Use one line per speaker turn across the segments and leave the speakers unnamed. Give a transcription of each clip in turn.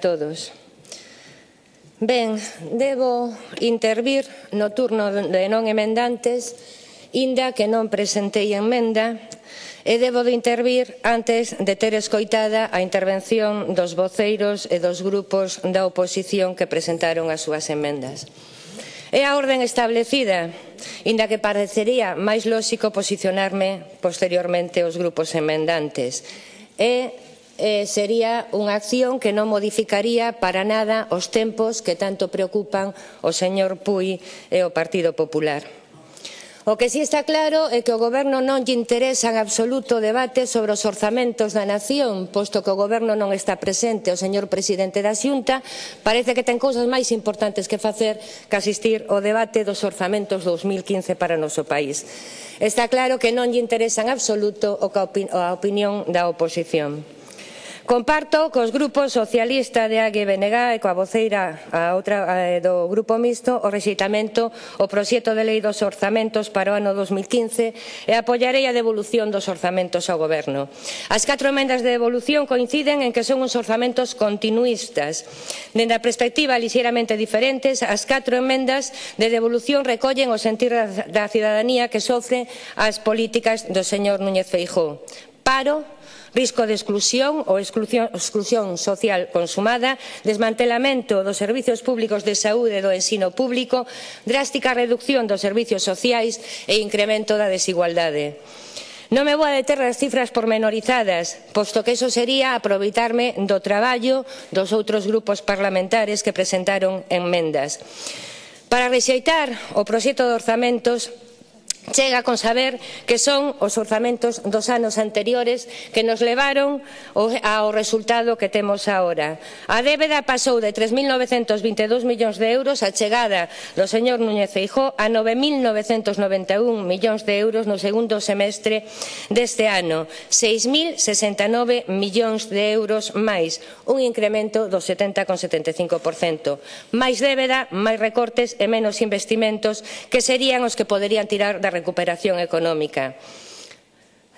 todos. Ben, debo intervir no turno de non emendantes, inda que non presentei enmenda, e debo de intervir antes de ter escoitada a intervención dos voceiros e dos grupos da oposición que presentaron as súas enmendas. É a orden establecida, inda que parecería máis lóxico posicionarme posteriormente os grupos emendantes. É eh, sería unha acción que non modificaría para nada os tempos que tanto preocupan o señor Puy e o Partido Popular. O que si sí está claro é que o Goberno non lle interesa en absoluto o debate sobre os orzamentos da nación, posto que o Goberno non está presente, o señor presidente da Xunta parece que ten cousas máis importantes que facer que asistir ao debate dos orzamentos 2015 para o noso país. Está claro que non lle interesa en absoluto a opinión da oposición. Comparto cos grupos socialista de Ague BNG e coa voceira a outra, a, eh, do Grupo Mixto o rexeitamento o proxecto de lei dos orzamentos para o ano 2015 e apoiarei a devolución dos orzamentos ao Goberno. As catro emendas de devolución coinciden en que son uns orzamentos continuistas. Dende a perspectiva lixeramente diferentes, as catro emendas de devolución recollen o sentir da cidadanía que sofre as políticas do señor Núñez Feijóo. Paro, risco de exclusión ou exclusión, exclusión social consumada, desmantelamento dos servizos públicos de saúde e do ensino público, drástica reducción dos servizos sociais e incremento da desigualdade. Non me vou a deter nas cifras pormenorizadas, posto que eso sería aproveitarme do traballo dos outros grupos parlamentares que presentaron enmendas. Para rexeitar o proxecto de orzamentos Chega con saber que son os orzamentos dos anos anteriores que nos levaron ao resultado que temos agora. A débeda pasou de 3.922 millóns de euros a chegada do señor Núñez Feijó a 9.991 millóns de euros no segundo semestre deste ano, 6.069 millóns de euros máis, un incremento do 70,75%. Máis débeda, máis recortes e menos investimentos que serían os que poderían tirar da recuperación económica.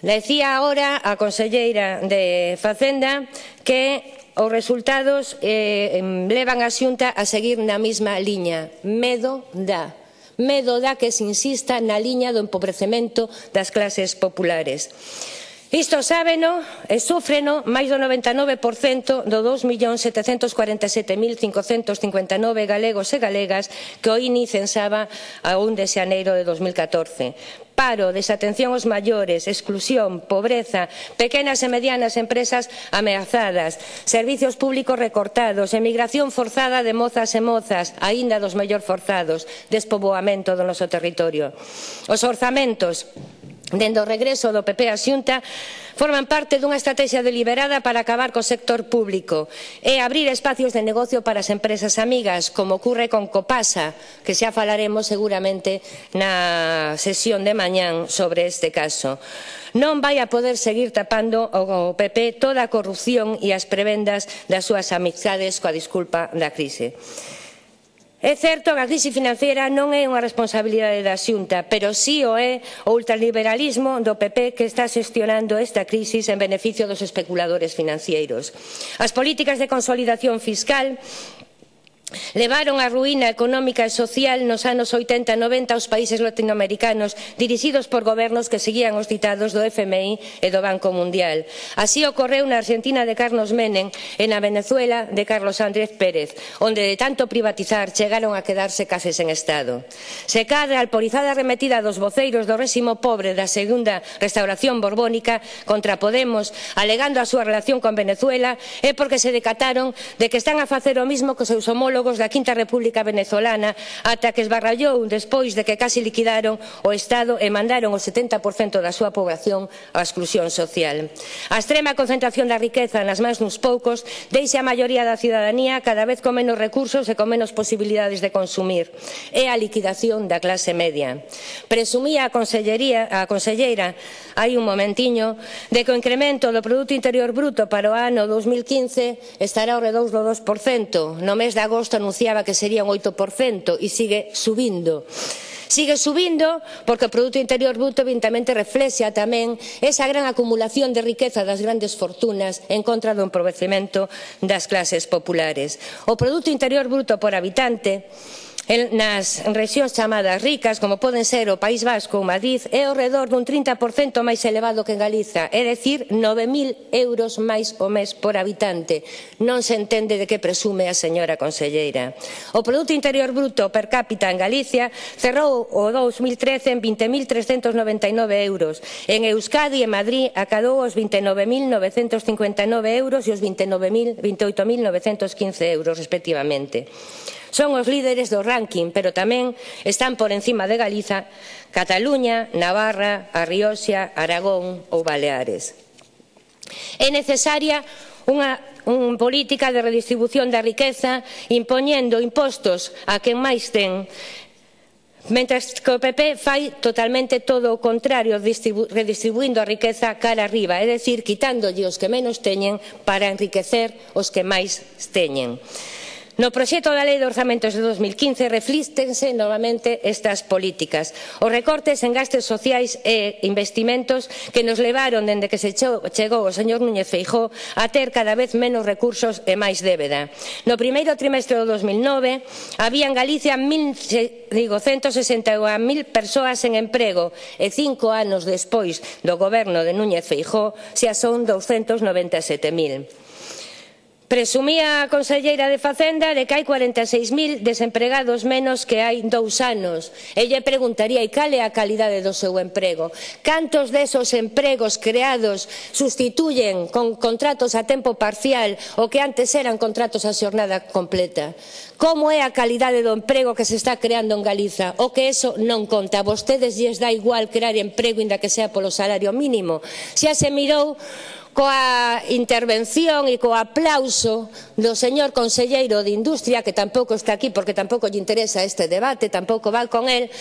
Decía agora a Conselleira de Facenda que os resultados eh, levan a xunta a seguir na mesma liña. Medo dá. Medo dá que se insista na liña do empobrecemento das clases populares. Isto sábeno e sufreno máis do 99% do 2.747.559 galegos e galegas que o INI censaba a 1 de xaneiro de 2014 paro, desatención aos maiores, exclusión, pobreza, pequenas e medianas empresas ameazadas, servizos públicos recortados, emigración forzada de mozas e mozas, aínda dos mellor forzados, despoboamento do noso territorio. Os orzamentos dende o regreso do PP á Xunta forman parte dunha estrategia deliberada para acabar co sector público e abrir espacios de negocio para as empresas amigas, como ocurre con Copasa, que xa falaremos seguramente na sesión de mañán sobre este caso. Non vai a poder seguir tapando o PP toda a corrupción e as prebendas das súas amizades coa disculpa da crise. É certo que a crise financiera non é unha responsabilidade da xunta, pero sí o é o ultraliberalismo do PP que está xestionando esta crisis en beneficio dos especuladores financeiros. As políticas de consolidación fiscal Levaron a ruína económica e social nos anos 80 e 90 aos países latinoamericanos dirixidos por gobernos que seguían os ditados do FMI e do Banco Mundial. Así ocorreu na Argentina de Carlos Menem e na Venezuela de Carlos Andrés Pérez, onde de tanto privatizar chegaron a quedarse case sen Estado. Se cadra a alporizada remetida dos voceiros do réximo pobre da segunda restauración borbónica contra Podemos, alegando a súa relación con Venezuela, é porque se decataron de que están a facer o mismo que os seus homólogos ideólogos da Quinta República Venezolana ata que esbarrallou despois de que casi liquidaron o Estado e mandaron o 70% da súa poboación á exclusión social. A extrema concentración da riqueza nas mans duns poucos deixa a maioría da cidadanía cada vez con menos recursos e con menos posibilidades de consumir. É a liquidación da clase media. Presumía a, consellería, a conselleira hai un momentiño de que o incremento do Produto Interior Bruto para o ano 2015 estará ao redor do 2%. No mes de agosto agosto anunciaba que sería un 8% e sigue subindo. Sigue subindo porque o Produto Interior Bruto evidentemente reflexa tamén esa gran acumulación de riqueza das grandes fortunas en contra do empobrecemento das clases populares. O Produto Interior Bruto por habitante el, nas regións chamadas ricas, como poden ser o País Vasco ou Madrid, é ao redor dun 30% máis elevado que en Galiza, é dicir, 9.000 euros máis o mes por habitante. Non se entende de que presume a señora conselleira. O Produto Interior Bruto per cápita en Galicia cerrou o 2013 en 20.399 euros. En Euskadi e Madrid acadou os 29.959 euros e os 28.915 euros, respectivamente. Son os líderes do ranking, pero tamén están por encima de Galiza, Cataluña, Navarra, a Rioxa, Aragón ou Baleares. É necesaria unha un política de redistribución da riqueza impoñendo impostos a quen máis ten Mentres que o PP fai totalmente todo o contrario, redistribuindo a riqueza cara arriba, é dicir, quitándolle os que menos teñen para enriquecer os que máis teñen. No proxecto da Lei de Orzamentos de 2015 reflístense novamente estas políticas. Os recortes en gastos sociais e investimentos que nos levaron dende que se chegou o señor Núñez Feijó a ter cada vez menos recursos e máis débeda. No primeiro trimestre do 2009 había en Galicia 1.161.000 persoas en emprego e cinco anos despois do goberno de Núñez Feijó xa son 297.000. Presumía a conselleira de Facenda de que hai 46.000 desempregados menos que hai dous anos. E lle preguntaría, e cal é a calidade do seu emprego? Cantos desos empregos creados sustituyen con contratos a tempo parcial o que antes eran contratos a xornada completa? Como é a calidade do emprego que se está creando en Galiza? O que eso non conta. A vostedes lles dá igual crear emprego, inda que sea polo salario mínimo. Xa se mirou coa intervención e co aplauso do señor conselleiro de Industria, que tampouco está aquí porque tampouco lle interesa este debate, tampouco va con el,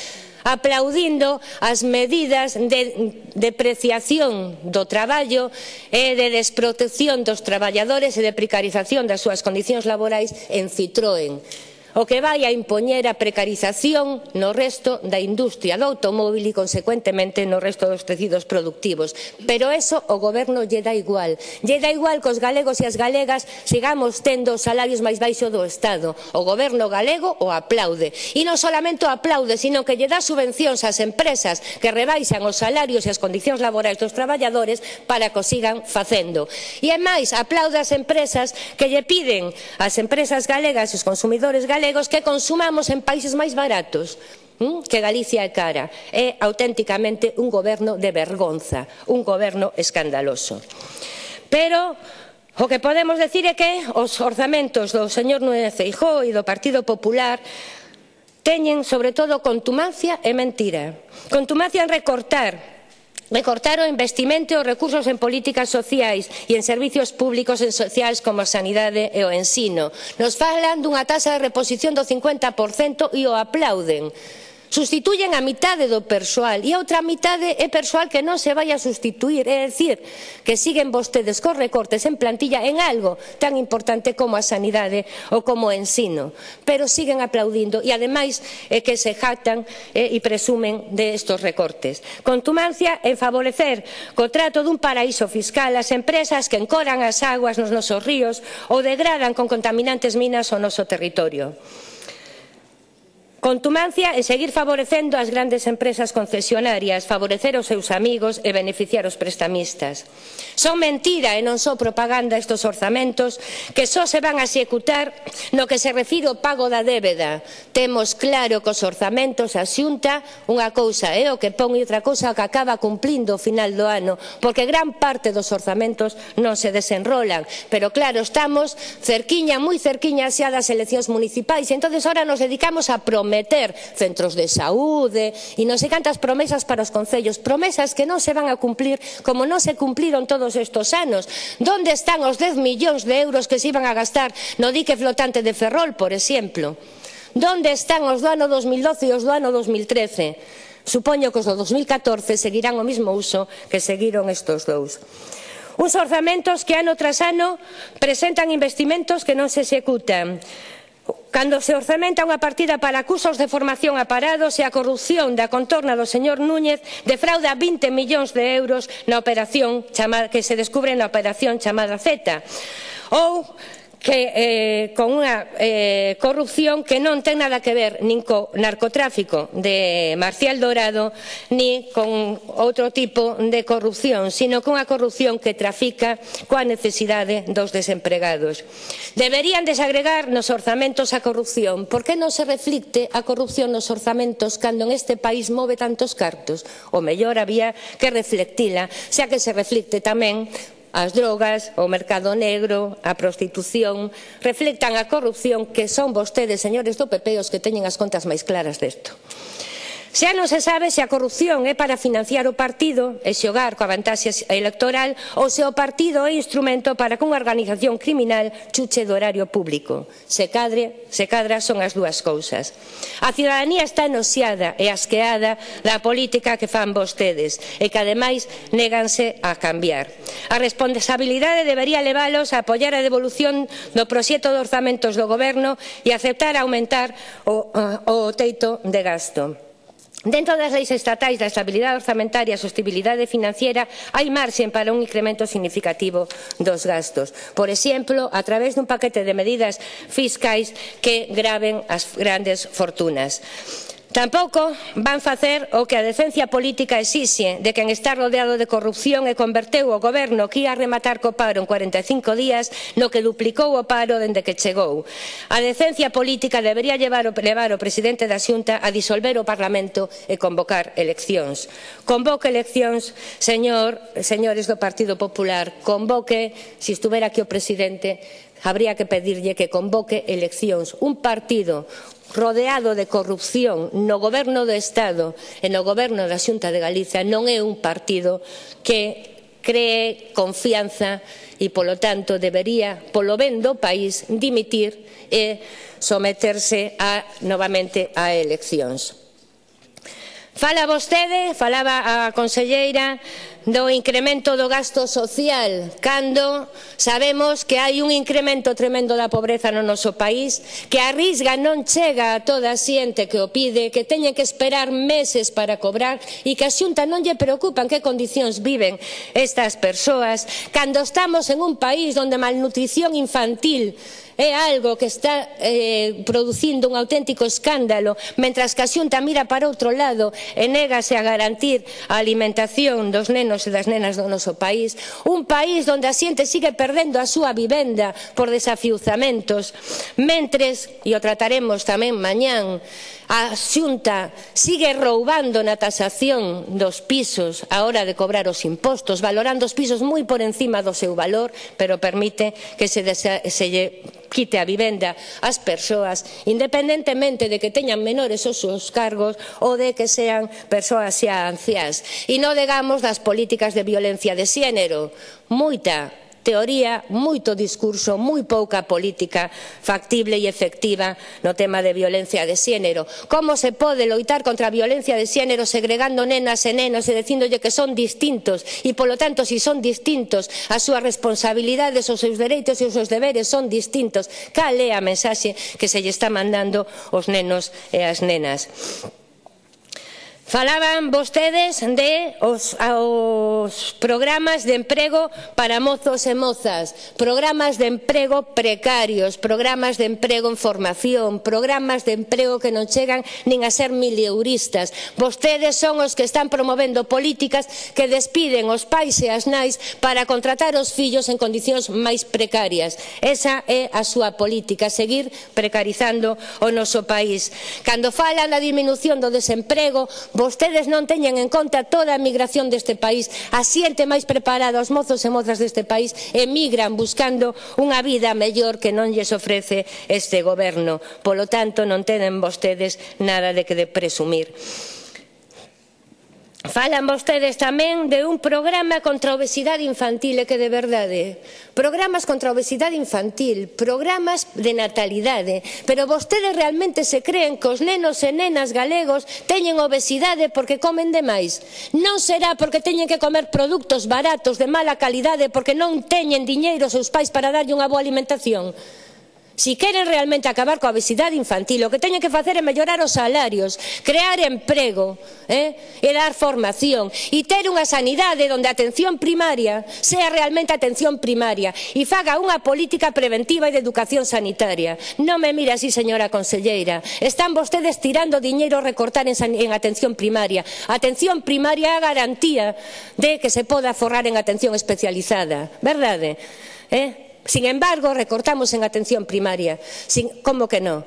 aplaudindo as medidas de depreciación do traballo e de desprotección dos traballadores e de precarización das súas condicións laborais en Citroën o que vai a impoñer a precarización no resto da industria do automóvil e, consecuentemente, no resto dos tecidos productivos. Pero eso o goberno lle dá igual. Lle dá igual que os galegos e as galegas sigamos tendo os salarios máis baixos do Estado. O goberno galego o aplaude. E non solamente o aplaude, sino que lle dá subvencións ás empresas que rebaixan os salarios e as condicións laborais dos traballadores para que o sigan facendo. E, é máis, aplaude as empresas que lle piden ás empresas galegas e os consumidores galegos galegos que consumamos en países máis baratos hm, que Galicia é cara. É auténticamente un goberno de vergonza, un goberno escandaloso. Pero o que podemos decir é que os orzamentos do señor Núñez Feijóo e do Partido Popular teñen sobre todo contumacia e mentira. Contumacia en recortar Recortaron o investimento e os recursos en políticas sociais e en servicios públicos e sociais como a sanidade e o ensino. Nos falan dunha taxa de reposición do 50% e o aplauden. Sustituyen a mitade do persoal e a outra mitade é persoal que non se vai a sustituir. É dicir, que siguen vostedes cos recortes en plantilla en algo tan importante como a sanidade ou como o ensino. Pero siguen aplaudindo e ademais é que se jactan eh, e presumen de estos recortes. Contumancia en favorecer co trato dun paraíso fiscal as empresas que encoran as aguas nos nosos ríos ou degradan con contaminantes minas o noso territorio. Contumancia en seguir favorecendo as grandes empresas concesionarias, favorecer os seus amigos e beneficiar os prestamistas. Son mentira e non só propaganda estes orzamentos que só se van a executar no que se refire ao pago da débeda. Temos claro que os orzamentos asunta unha cousa é o que pon e outra cousa que acaba cumplindo o final do ano, porque gran parte dos orzamentos non se desenrolan. Pero claro, estamos cerquiña, moi cerquiña xa das eleccións municipais, entón ahora nos dedicamos a prometer prometer centros de saúde e non sei cantas promesas para os concellos, promesas que non se van a cumplir como non se cumpliron todos estos anos. Donde están os 10 millóns de euros que se iban a gastar no dique flotante de Ferrol, por exemplo? Donde están os do ano 2012 e os do ano 2013? Supoño que os do 2014 seguirán o mismo uso que seguiron estos dous. Uns orzamentos que ano tras ano presentan investimentos que non se executan cando se orzamenta unha partida para acusos de formación a parados e a corrupción da contorna do señor Núñez defrauda 20 millóns de euros na operación chamada, que se descubre na operación chamada Z. Ou que, eh, con unha eh, corrupción que non ten nada que ver nin co narcotráfico de Marcial Dorado ni con outro tipo de corrupción, sino cunha corrupción que trafica coa necesidade dos desempregados. Deberían desagregar nos orzamentos a corrupción. Por que non se reflicte a corrupción nos orzamentos cando en este país move tantos cartos? O mellor había que reflectila, xa que se reflicte tamén as drogas, o mercado negro, a prostitución, reflectan a corrupción que son vostedes, señores do PP, os que teñen as contas máis claras desto. Xa non se sabe se a corrupción é para financiar o partido e xogar coa vantaxe electoral ou se o partido é instrumento para que unha organización criminal chuche do horario público. Se, cadre, se cadra son as dúas cousas. A cidadanía está enoxiada e asqueada da política que fan vostedes e que ademais néganse a cambiar. A responsabilidade debería leválos a apoiar a devolución do proxecto de orzamentos do goberno e aceptar aumentar o, o teito de gasto. Dentro das leis estatais da estabilidade orzamentaria e sostibilidade financiera hai marxen para un incremento significativo dos gastos. Por exemplo, a través dun paquete de medidas fiscais que graven as grandes fortunas. Tampouco van facer o que a decencia política exixe de quen está rodeado de corrupción e converteu o goberno que ia rematar co paro en 45 días no que duplicou o paro dende que chegou. A decencia política debería llevar o, levar o presidente da Xunta a disolver o Parlamento e convocar eleccións. Convoque eleccións, señor, señores do Partido Popular, convoque, se si estuvera aquí o presidente, habría que pedirlle que convoque eleccións. Un partido, rodeado de corrupción no goberno do Estado e no goberno da Xunta de Galicia non é un partido que cree confianza e, polo tanto, debería, polo ben do país, dimitir e someterse a, novamente a eleccións. Fala vostede, falaba a conselleira do incremento do gasto social cando sabemos que hai un incremento tremendo da pobreza no noso país que a risga non chega a toda a xente que o pide que teñen que esperar meses para cobrar e que a xunta non lle preocupa en que condicións viven estas persoas. Cando estamos en un país onde a malnutrición infantil é algo que está eh, producindo un auténtico escándalo, mentras que a Xunta mira para outro lado e négase a garantir a alimentación dos nenos nenos e das nenas do noso país, un país onde a xente sigue perdendo a súa vivenda por desafiuzamentos, mentres, e o trataremos tamén mañán, a xunta sigue roubando na tasación dos pisos a hora de cobrar os impostos, valorando os pisos moi por encima do seu valor, pero permite que se, desa, se lle quite a vivenda ás persoas, independentemente de que teñan menores os seus cargos ou de que sean persoas xa anciás. E non digamos das políticas políticas de violencia de xénero, moita teoría, moito discurso, moi pouca política factible e efectiva no tema de violencia de xénero. Como se pode loitar contra a violencia de xénero segregando nenas e nenos e dicíndolle que son distintos e, polo tanto, se si son distintos, as súas responsabilidades, os seus dereitos e os seus deberes son distintos. Cal é a mensaxe que se lle está mandando aos nenos e ás nenas? Falaban vostedes de os, aos programas de emprego para mozos e mozas, programas de emprego precarios, programas de emprego en formación, programas de emprego que non chegan nin a ser milieuristas. Vostedes son os que están promovendo políticas que despiden os pais e as nais para contratar os fillos en condicións máis precarias. Esa é a súa política, seguir precarizando o noso país. Cando falan da diminución do desemprego, Vostedes non teñen en conta toda a migración deste país. A xente máis preparada, os mozos e mozas deste país emigran buscando unha vida mellor que non lles ofrece este goberno. Polo tanto, non tenen vostedes nada de que de presumir. Falan vostedes tamén de un programa contra a obesidade infantil, e que de verdade, programas contra a obesidade infantil, programas de natalidade, pero vostedes realmente se creen que os nenos e nenas galegos teñen obesidade porque comen demais. Non será porque teñen que comer produtos baratos de mala calidade porque non teñen diñeiro seus pais para darlle unha boa alimentación. Si queren realmente acabar coa obesidade infantil, o que teñen que facer é mellorar os salarios, crear emprego, eh? e dar formación, e ter unha sanidade onde a atención primaria sea realmente atención primaria, e faga unha política preventiva e de educación sanitaria. Non me mire así, señora conselleira. Están vostedes tirando diñeiro a recortar en, san... en atención primaria. Atención primaria é a garantía de que se poda forrar en atención especializada. Verdade? Eh? Sin embargo, recortamos en atención primaria. Sin, ¿Cómo que no?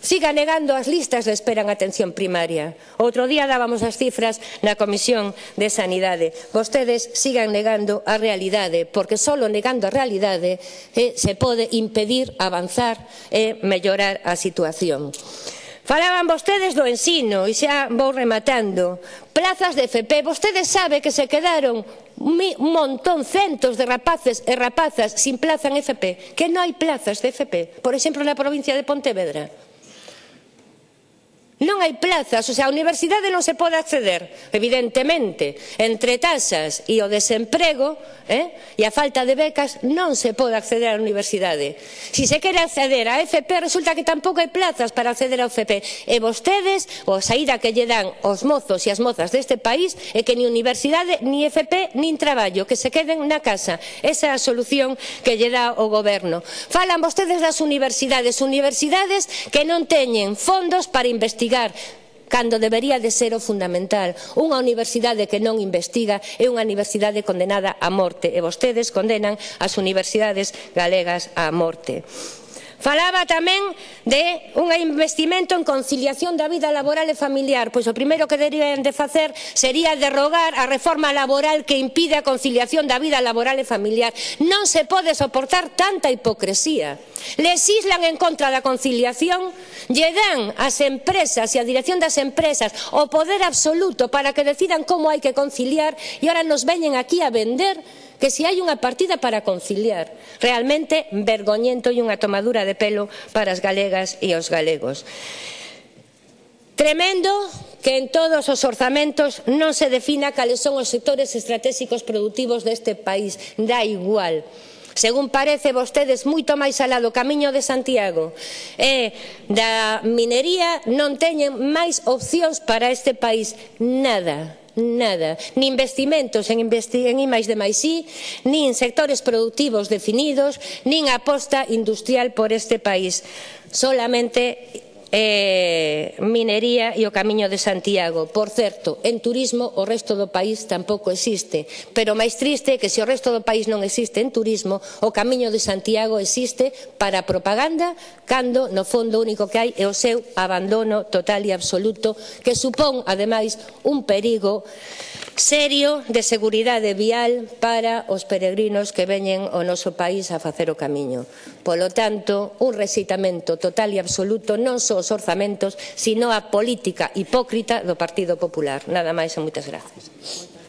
Siga negando as listas de espera en atención primaria. Outro día dábamos as cifras na Comisión de Sanidade. Vostedes sigan negando a realidade, porque só negando a realidade eh, se pode impedir avanzar e eh, mellorar a situación. Falaban vostedes do ensino, e xa vou rematando. Plazas de FP, vostedes sabe que se quedaron mi, montón, centos de rapaces e rapazas sin plaza en FP, que non hai plazas de FP, por exemplo, na provincia de Pontevedra. Non hai plazas, o sea, a universidade non se pode acceder, evidentemente, entre taxas e o desemprego eh, e a falta de becas non se pode acceder á universidade. Si se quere acceder á FP, resulta que tampouco hai plazas para acceder á FP. E vostedes, o saída que lle dan os mozos e as mozas deste país é que ni universidade, ni FP, nin traballo, que se queden na casa. Esa é a solución que lle dá o goberno. Falan vostedes das universidades, universidades que non teñen fondos para investigar investigar cando debería de ser o fundamental. Unha universidade que non investiga é unha universidade condenada á morte e vostedes condenan as universidades galegas á morte. Falaba tamén de un investimento en conciliación da vida laboral e familiar, pois o primeiro que deberían de facer sería derrogar a reforma laboral que impide a conciliación da vida laboral e familiar. Non se pode soportar tanta hipocresía. Lesislan en contra da conciliación, lle dan ás empresas e a dirección das empresas o poder absoluto para que decidan como hai que conciliar e ahora nos veñen aquí a vender que si hai unha partida para conciliar. Realmente vergoñento e unha tomadura de pelo para as galegas e os galegos. Tremendo que en todos os orzamentos non se defina cales son os sectores estratégicos produtivos deste país. Da igual. Según parece, vostedes moito máis alá do camiño de Santiago e da minería non teñen máis opcións para este país. Nada nada, nin investimentos en, investi en I de máis I, nin sectores produtivos definidos, nin aposta industrial por este país. Solamente eh, minería e o camiño de Santiago. Por certo, en turismo o resto do país tampouco existe, pero máis triste é que se o resto do país non existe en turismo, o camiño de Santiago existe para propaganda, cando no fondo o único que hai é o seu abandono total e absoluto, que supón, ademais, un perigo serio de seguridade vial para os peregrinos que veñen ao noso país a facer o camiño. Polo tanto, un recitamento total e absoluto non só os orzamentos, sino a política hipócrita do Partido Popular. Nada máis e moitas grazas.